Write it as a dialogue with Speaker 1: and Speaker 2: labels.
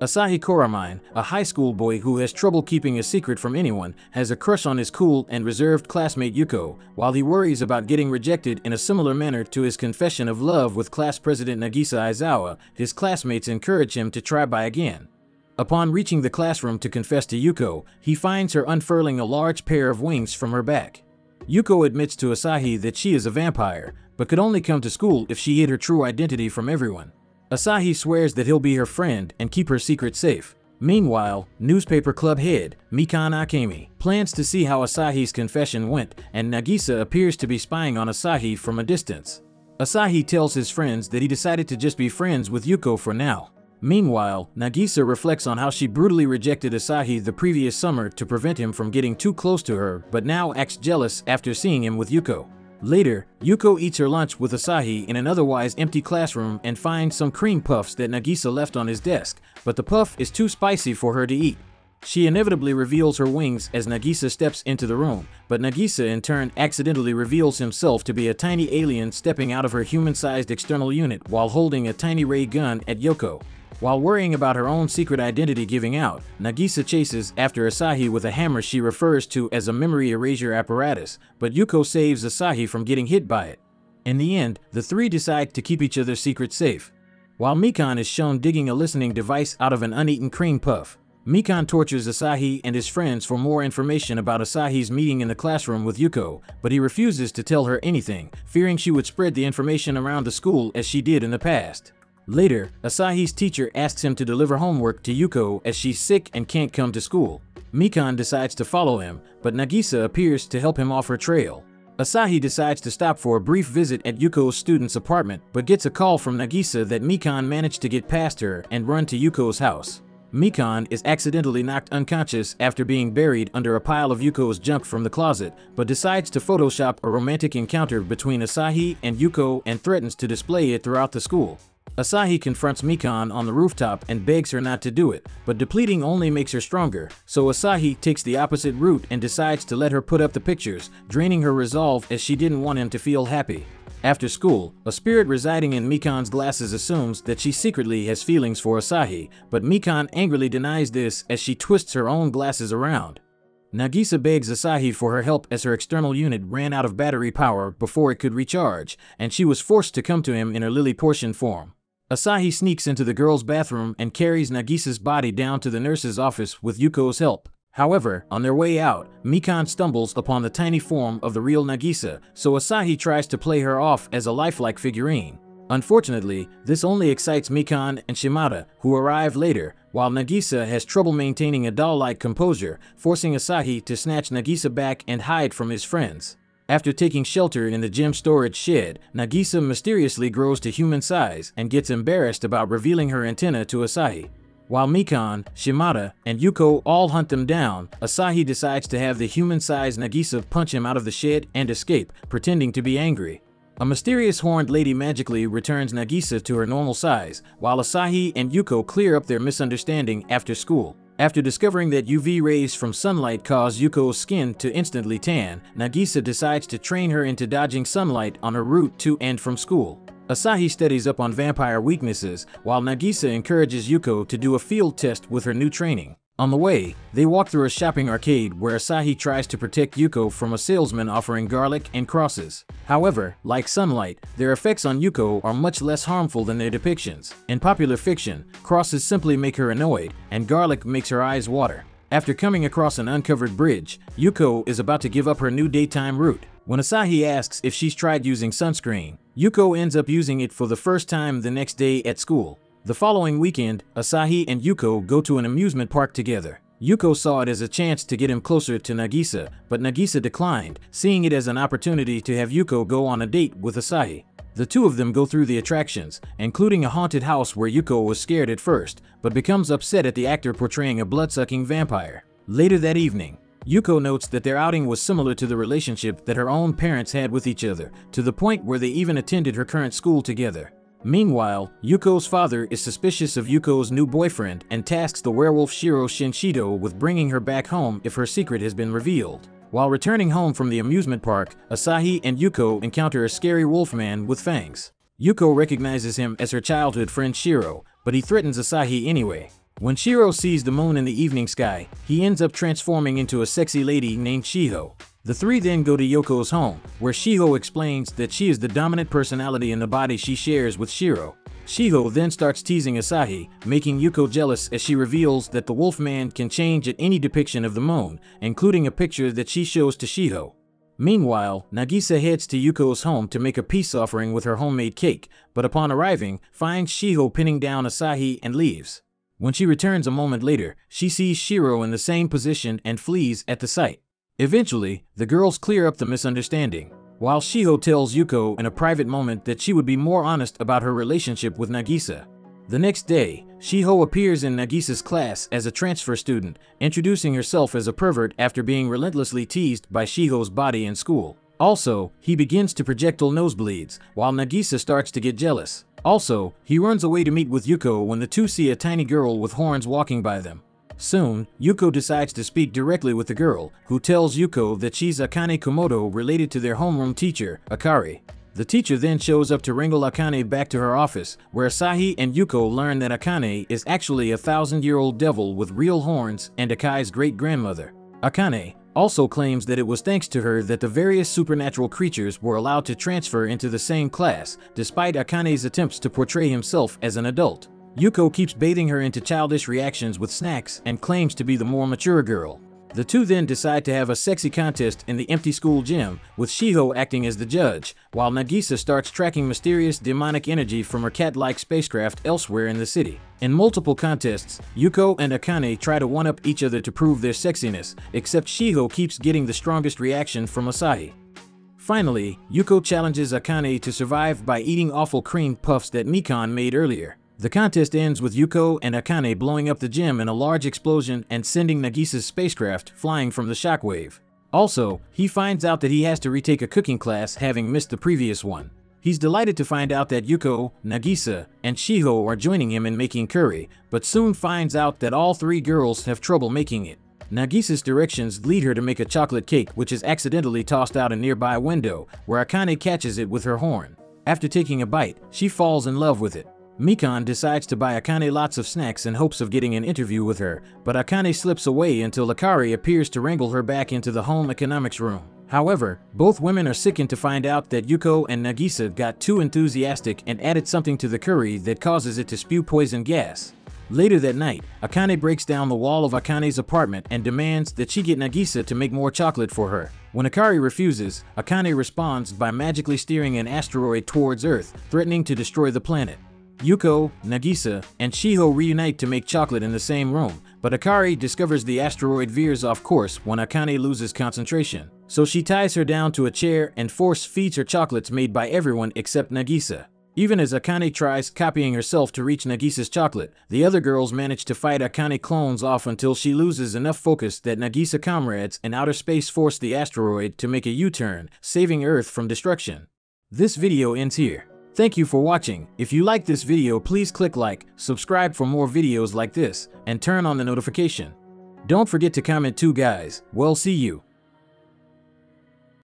Speaker 1: Asahi Kuromine, a high school boy who has trouble keeping a secret from anyone, has a crush on his cool and reserved classmate Yuko, while he worries about getting rejected in a similar manner to his confession of love with class president Nagisa Aizawa, his classmates encourage him to try by again. Upon reaching the classroom to confess to Yuko, he finds her unfurling a large pair of wings from her back. Yuko admits to Asahi that she is a vampire, but could only come to school if she hid her true identity from everyone. Asahi swears that he'll be her friend and keep her secret safe. Meanwhile, newspaper club head, Mikan Akemi, plans to see how Asahi's confession went, and Nagisa appears to be spying on Asahi from a distance. Asahi tells his friends that he decided to just be friends with Yuko for now. Meanwhile, Nagisa reflects on how she brutally rejected Asahi the previous summer to prevent him from getting too close to her, but now acts jealous after seeing him with Yuko. Later, Yuko eats her lunch with Asahi in an otherwise empty classroom and finds some cream puffs that Nagisa left on his desk, but the puff is too spicy for her to eat. She inevitably reveals her wings as Nagisa steps into the room, but Nagisa in turn accidentally reveals himself to be a tiny alien stepping out of her human-sized external unit while holding a tiny ray gun at Yuko. While worrying about her own secret identity giving out, Nagisa chases after Asahi with a hammer she refers to as a memory erasure apparatus, but Yuko saves Asahi from getting hit by it. In the end, the three decide to keep each other's secret safe. While Mikan is shown digging a listening device out of an uneaten cream puff, Mikan tortures Asahi and his friends for more information about Asahi's meeting in the classroom with Yuko, but he refuses to tell her anything, fearing she would spread the information around the school as she did in the past. Later, Asahi's teacher asks him to deliver homework to Yuko as she's sick and can't come to school. Mikan decides to follow him, but Nagisa appears to help him off her trail. Asahi decides to stop for a brief visit at Yuko's student's apartment, but gets a call from Nagisa that Mikan managed to get past her and run to Yuko's house. Mikan is accidentally knocked unconscious after being buried under a pile of Yuko's junk from the closet, but decides to Photoshop a romantic encounter between Asahi and Yuko and threatens to display it throughout the school. Asahi confronts Mikan on the rooftop and begs her not to do it, but depleting only makes her stronger, so Asahi takes the opposite route and decides to let her put up the pictures, draining her resolve as she didn't want him to feel happy. After school, a spirit residing in Mikan's glasses assumes that she secretly has feelings for Asahi, but Mikan angrily denies this as she twists her own glasses around. Nagisa begs Asahi for her help as her external unit ran out of battery power before it could recharge, and she was forced to come to him in her Lilliputian form. Asahi sneaks into the girl's bathroom and carries Nagisa's body down to the nurse's office with Yuko's help. However, on their way out, Mikan stumbles upon the tiny form of the real Nagisa, so Asahi tries to play her off as a lifelike figurine. Unfortunately, this only excites Mikan and Shimada, who arrive later, while Nagisa has trouble maintaining a doll-like composure, forcing Asahi to snatch Nagisa back and hide from his friends. After taking shelter in the gym storage shed, Nagisa mysteriously grows to human size and gets embarrassed about revealing her antenna to Asahi. While Mikan, Shimada, and Yuko all hunt them down, Asahi decides to have the human-sized Nagisa punch him out of the shed and escape, pretending to be angry. A mysterious horned lady magically returns Nagisa to her normal size, while Asahi and Yuko clear up their misunderstanding after school. After discovering that UV rays from sunlight cause Yuko's skin to instantly tan, Nagisa decides to train her into dodging sunlight on her route to and from school. Asahi studies up on vampire weaknesses, while Nagisa encourages Yuko to do a field test with her new training. On the way, they walk through a shopping arcade where Asahi tries to protect Yuko from a salesman offering garlic and crosses. However, like sunlight, their effects on Yuko are much less harmful than their depictions. In popular fiction, crosses simply make her annoyed, and garlic makes her eyes water. After coming across an uncovered bridge, Yuko is about to give up her new daytime route. When Asahi asks if she's tried using sunscreen, Yuko ends up using it for the first time the next day at school. The following weekend, Asahi and Yuko go to an amusement park together. Yuko saw it as a chance to get him closer to Nagisa, but Nagisa declined, seeing it as an opportunity to have Yuko go on a date with Asahi. The two of them go through the attractions, including a haunted house where Yuko was scared at first, but becomes upset at the actor portraying a blood-sucking vampire. Later that evening, Yuko notes that their outing was similar to the relationship that her own parents had with each other, to the point where they even attended her current school together. Meanwhile, Yuko's father is suspicious of Yuko's new boyfriend and tasks the werewolf Shiro Shishido with bringing her back home if her secret has been revealed. While returning home from the amusement park, Asahi and Yuko encounter a scary wolfman with fangs. Yuko recognizes him as her childhood friend Shiro, but he threatens Asahi anyway. When Shiro sees the moon in the evening sky, he ends up transforming into a sexy lady named Shiho. The three then go to Yoko's home, where Shiho explains that she is the dominant personality in the body she shares with Shiro. Shiho then starts teasing Asahi, making Yuko jealous as she reveals that the Wolfman can change at any depiction of the moon, including a picture that she shows to Shiho. Meanwhile, Nagisa heads to Yuko's home to make a peace offering with her homemade cake, but upon arriving, finds Shiho pinning down Asahi and leaves. When she returns a moment later, she sees Shiro in the same position and flees at the sight. Eventually, the girls clear up the misunderstanding, while Shiho tells Yuko in a private moment that she would be more honest about her relationship with Nagisa. The next day, Shiho appears in Nagisa's class as a transfer student, introducing herself as a pervert after being relentlessly teased by Shiho's body in school. Asahi begins to projectile nosebleeds, while Nagisa starts to get jealous. Also, he runs away to meet with Yuko when the two see a tiny girl with horns walking by them. Soon, Yuko decides to speak directly with the girl, who tells Yuko that she's Akane Koumoto related to their homeroom teacher, Akari. The teacher then shows up to wrangle Akane back to her office, where Asahi and Yuko learn that Akane is actually a thousand-year-old devil with real horns and Akari's great-grandmother. Akane also claims that it was thanks to her that the various supernatural creatures were allowed to transfer into the same class, despite Akane's attempts to portray himself as an adult. Yuko keeps baiting her into childish reactions with snacks and claims to be the more mature girl. The two then decide to have a sexy contest in the empty school gym, with Shiho acting as the judge, while Nagisa starts tracking mysterious demonic energy from her cat-like spacecraft elsewhere in the city. In multiple contests, Yuko and Akane try to one-up each other to prove their sexiness, except Shiho keeps getting the strongest reaction from Asahi. Finally, Yuko challenges Akane to survive by eating awful cream puffs that Mikan made earlier. The contest ends with Yuko and Akane blowing up the gym in a large explosion and sending Nagisa's spacecraft flying from the shockwave. Also, he finds out that he has to retake a cooking class having missed the previous one. He's delighted to find out that Yuko, Nagisa, and Shiho are joining him in making curry, but soon finds out that all three girls have trouble making it. Nagisa's directions lead her to make a chocolate cake which is accidentally tossed out a nearby window, where Akane catches it with her horn. After taking a bite, she falls in love with it. Mikan decides to buy Akane lots of snacks in hopes of getting an interview with her, but Akane slips away until Akari appears to wrangle her back into the home economics room. However, both women are sickened to find out that Yuko and Nagisa got too enthusiastic and added something to the curry that causes it to spew poison gas. Later that night, Akane breaks down the wall of Akane's apartment and demands that she get Nagisa to make more chocolate for her. When Akari refuses, Akane responds by magically steering an asteroid towards Earth, threatening to destroy the planet. Yuko, Nagisa, and Shiho reunite to make chocolate in the same room, but Akari discovers the asteroid veers off course when Akane loses concentration. So she ties her down to a chair and force feeds her chocolates made by everyone except Nagisa. Even as Akane tries copying herself to reach Nagisa's chocolate, the other girls manage to fight Akane clones off until she loses enough focus that Nagisa comrades in outer space force the asteroid to make a U-turn, saving Earth from destruction. This video ends here. Thank you for watching. If you like this video, please click like, subscribe for more videos like this, and turn on the notification. Don't forget to comment too guys. Well see you.